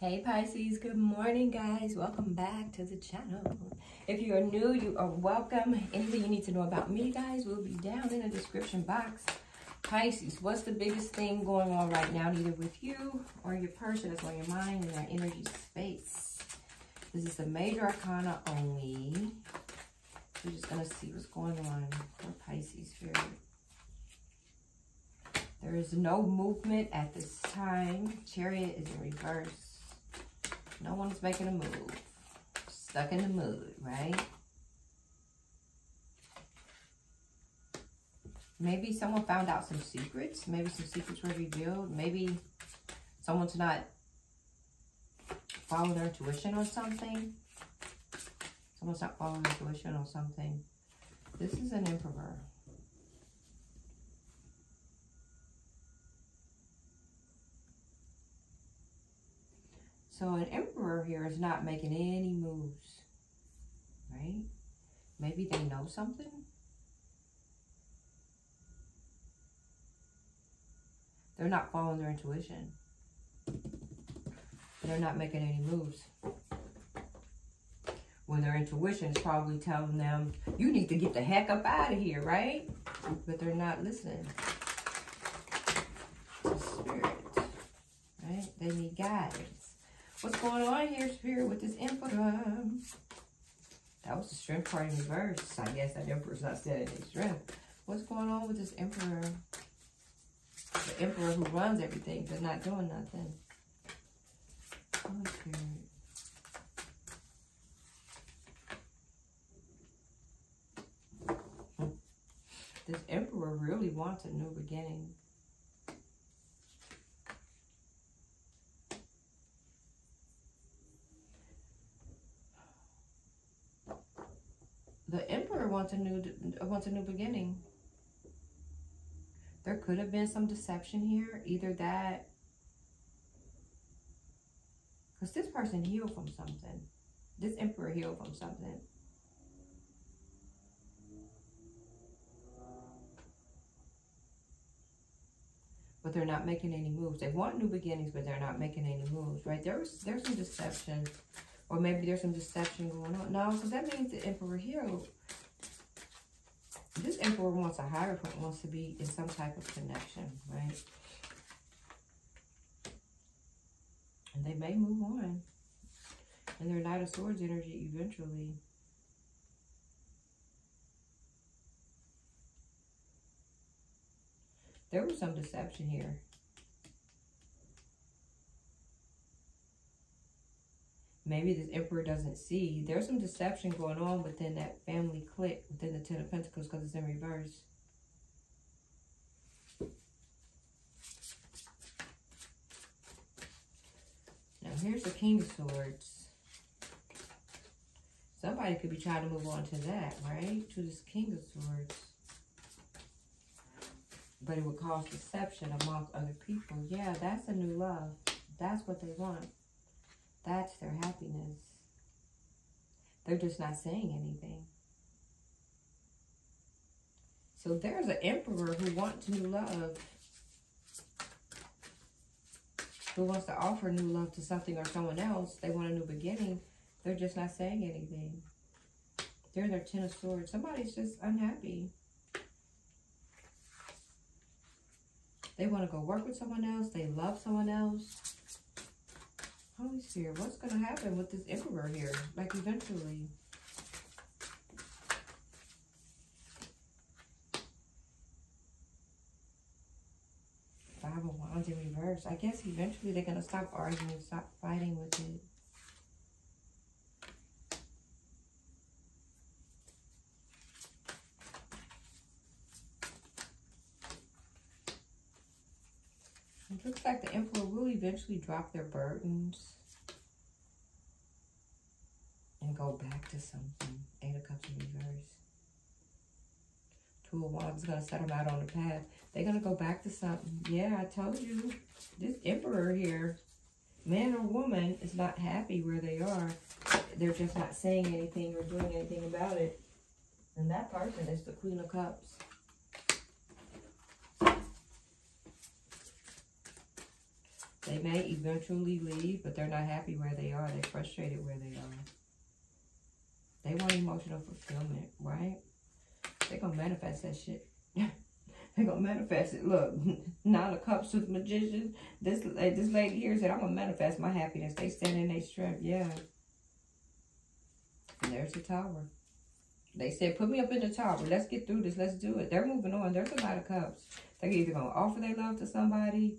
Hey Pisces, good morning guys. Welcome back to the channel. If you are new, you are welcome. Anything you need to know about me guys will be down in the description box. Pisces, what's the biggest thing going on right now, either with you or your person that's on your mind and that energy space? This is the major arcana only. We're just going to see what's going on for Pisces here. There is no movement at this time. Chariot is in reverse. No one's making a move. Stuck in the mood, right? Maybe someone found out some secrets. Maybe some secrets were revealed. Maybe someone's not following their intuition or something. Someone's not following their intuition or something. This is an emperor. So an emperor here is not making any moves, right? Maybe they know something. They're not following their intuition. They're not making any moves. When their intuition is probably telling them, you need to get the heck up out of here, right? But they're not listening. Spirit, right? They need guidance. What's going on here, Spirit, with this Emperor? That was the strength card in reverse. I guess that Emperor's not setting his strength. What's going on with this Emperor? The Emperor who runs everything, but not doing nothing. Holy. This Emperor really wants a new beginning. The Emperor wants a new wants a new beginning. There could have been some deception here. Either that, because this person healed from something. This Emperor healed from something. But they're not making any moves. They want new beginnings, but they're not making any moves, right? There's there's some deception. Or maybe there's some deception going on. No, because that means the Emperor here, This Emperor wants a Hierophant, wants to be in some type of connection, right? And they may move on. And their Knight of Swords energy eventually. There was some deception here. Maybe this emperor doesn't see. There's some deception going on within that family clique, within the Ten of Pentacles, because it's in reverse. Now, here's the King of Swords. Somebody could be trying to move on to that, right? To this King of Swords. But it would cause deception amongst other people. Yeah, that's a new love. That's what they want. That's their happiness. They're just not saying anything. So there's an emperor who wants new love. Who wants to offer new love to something or someone else. They want a new beginning. They're just not saying anything. They're their Ten of Swords. Somebody's just unhappy. They want to go work with someone else. They love someone else. Holy Spirit, what's going to happen with this Emperor here? Like, eventually. Five of Wands in reverse. I guess eventually they're going to stop arguing, stop fighting with it. It looks like the Emperor will eventually drop their burdens and go back to something. Eight of Cups in reverse. Two of Wands is going to set them out on the path. They're going to go back to something. Yeah, I told you. This Emperor here, man or woman, is not happy where they are. They're just not saying anything or doing anything about it. And that person is the Queen of Cups. They may eventually leave, but they're not happy where they are. They're frustrated where they are. They want emotional fulfillment, right? They're going to manifest that shit. They're going to manifest it. Look, Nine of Cups with Magician. This, this lady here said, I'm going to manifest my happiness. They stand in their strength. Yeah. And there's the tower. They said, put me up in the tower. Let's get through this. Let's do it. They're moving on. There's a lot of cups. They're either going to offer their love to somebody.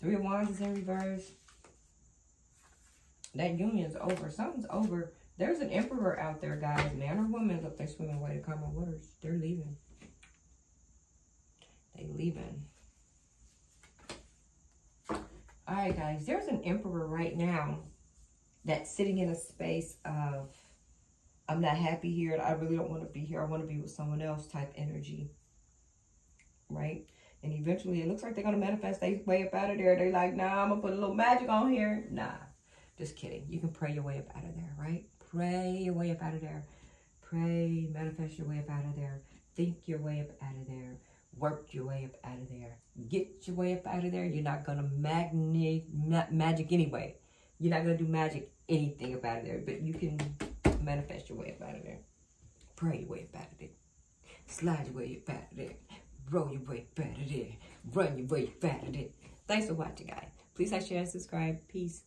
Three of Wands is in reverse. That union's over. Something's over. There's an emperor out there, guys. Man or woman. Look, they're swimming away to calmer waters. They're leaving. They leaving. All right, guys. There's an emperor right now that's sitting in a space of I'm not happy here. I really don't want to be here. I want to be with someone else type energy. Right? And eventually it looks like they're going to manifest their way up out of there. They're like, nah, I'm going to put a little magic on here. Nah, just kidding. You can pray your way up out of there, right? Pray your way up out of there. Pray, manifest your way up out of there. Think your way up out of there. Work your way up out of there. Get your way up out of there. You're not going to magnet ma magic anyway. You're not going to do magic anything about it there. But you can manifest your way up out of there. Pray your way up out of there. Slide your way up out of there. Roll your way of there. Run your way of there. Thanks for watching, guys. Please like, share, and subscribe. Peace.